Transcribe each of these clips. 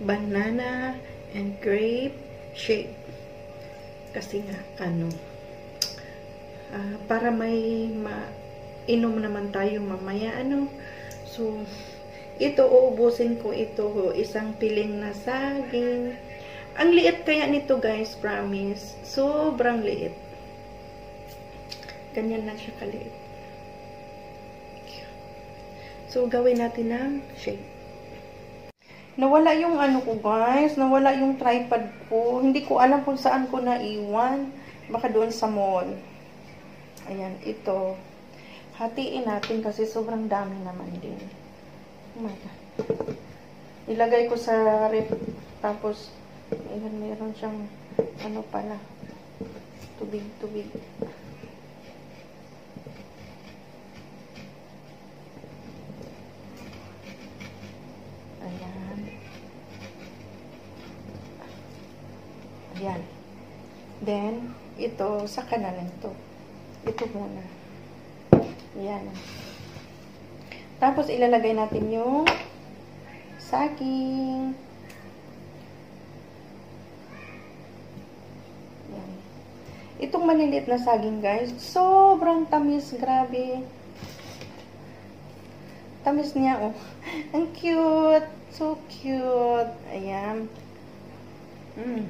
banana and grape shake. Kasi nga, ano, uh, para may ma-inom naman tayo mamaya, ano. So, ito, uubusin ko ito, isang piling na saging. Ang liit kaya nito guys, promise. Sobrang liit. Ganyan lang siya kaliit. So, gawin natin ng shake. Nawala yung ano ko guys, nawala yung tripod ko. Hindi ko alam kung saan ko naiwan. Baka doon sa mall. Ayan, ito. Hatiin natin kasi sobrang dami naman din. Oh my God. Ilagay ko sa rep. Tapos, ayan, meron siyang ano pala. Tubig, tubig. Yan. Then, ito, sa kanan ito. Ito muna. Yan. Tapos, ilalagay natin yung saging. Yan. Itong maliliit na saging, guys, sobrang tamis. Grabe. Tamis niya, oh. Ang cute. So cute. Ayan. Mmm.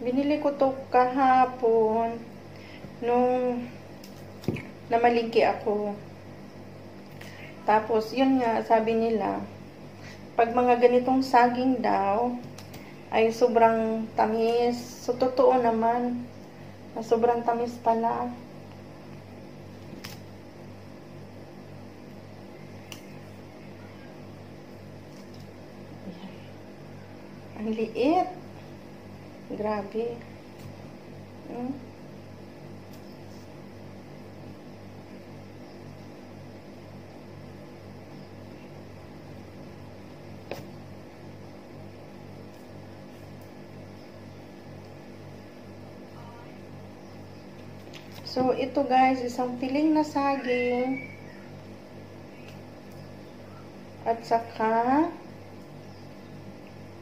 Binili ko to kahapon nung namalingki ako. Tapos, yun nga, sabi nila, pag mga ganitong saging daw, ay sobrang tamis. So, totoo naman, na sobrang tamis pala. Ang liit. Grabe. Hmm? So, ito guys, isang piling na saging. At saka,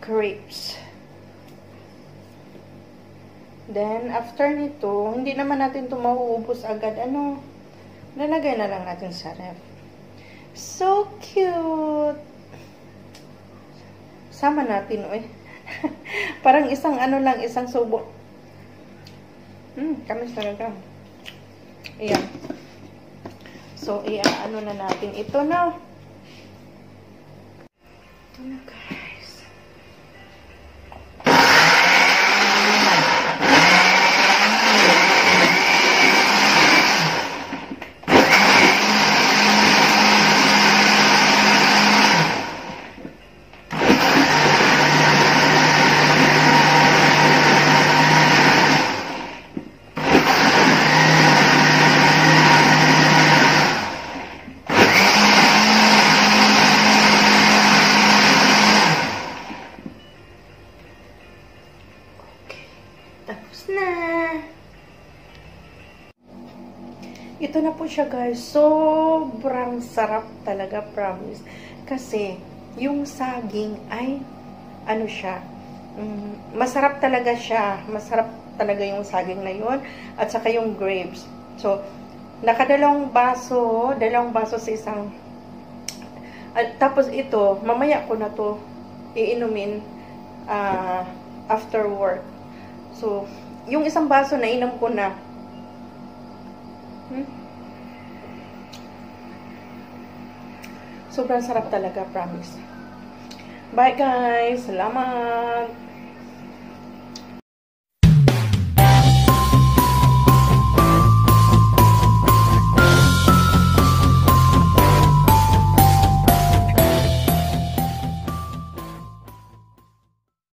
grapes. Then, after nito, hindi naman natin ito mauubos agad. Ano? Lalagay na lang natin sa ref. So cute! Sama natin, oy. Parang isang ano lang, isang subo. Hmm, kamis talaga. Ayan. So, ayan, ano na natin. Ito na. Ito na, guys. Ito na po siya guys. Sobrang sarap talaga, promise. Kasi, yung saging ay, ano siya, um, masarap talaga siya. Masarap talaga yung saging na yun. At saka yung grapes. So, nakadalawang baso, dalawang baso sa isang, at tapos ito, mamaya ko na to iinumin uh, after work. So, yung isang baso na inom ko na, Hmm? Sobrang sarap talaga, promise. Bye guys! Salamat!